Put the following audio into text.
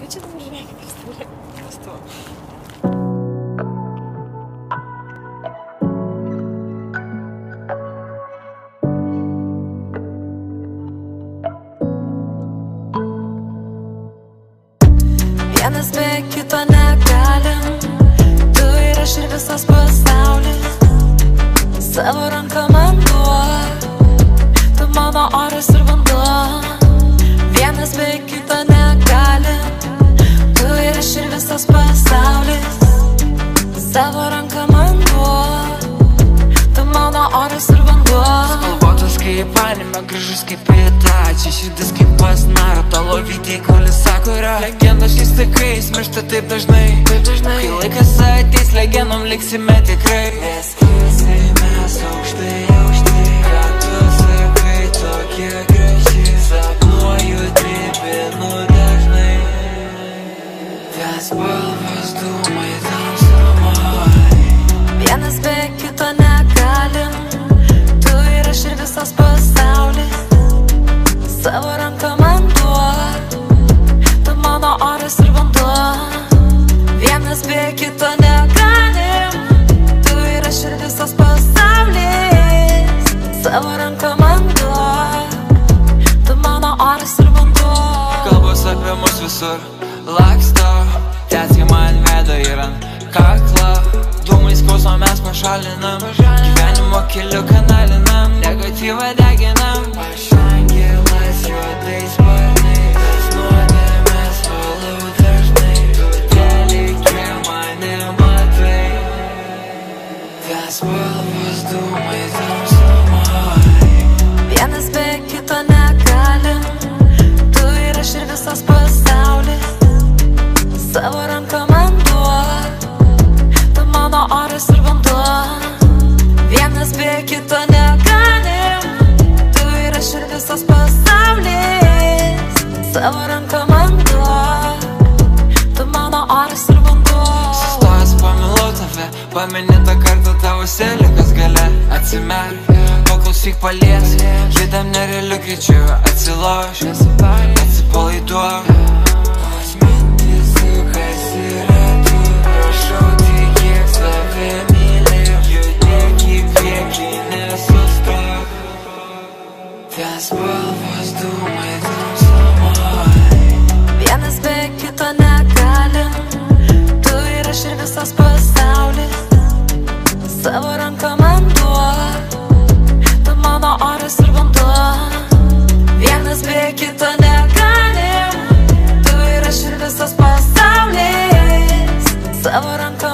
Я что-то уже реально представляю. Просто Savo ranką man duok Tu mano oras ir vanduo. Spalvotas kaip anime, gražus kaip pėdačiai Širdis kaip pas Naruto, lovytė koli sakura Legenda šiais laikais miršta taip dažnai. Taip dažnai. Kai laikas ateis, legendom liksime tikrai. Mes mano oras ir vanduo. Vienas be kito negalim. Tu ir aš ir visas pasaulis. Savo ranką man duok Tu mano oras ir vanduo. Kalbos apie mus visur laksto. Tėtskai man veda ir ant kaklo. Dūmai skausmo mes pašalinam. Gyvenimo keliu kanalinam. Negatyvą deginam. Aš angelas juodais Vienas be kito negalim Tu ir aš ir visas pasaulis Savo ranką man duok Tu mano oras ir vanduo Vienas be kito negalim Tu ir aš ir visas pasaulis Savo ranką man duok tave, paminėtą kartą tavo selikas gale Atsimerk, paklausyk palies. Žaidam nerealiu greičiu, atsiloš Atsipalaiduok. Tos mintis sukasi Savo ranką man duok Tu mano oras ir vanduo Vienas be kito negalim Tu ir aš ir visas pasaulis Savo ranką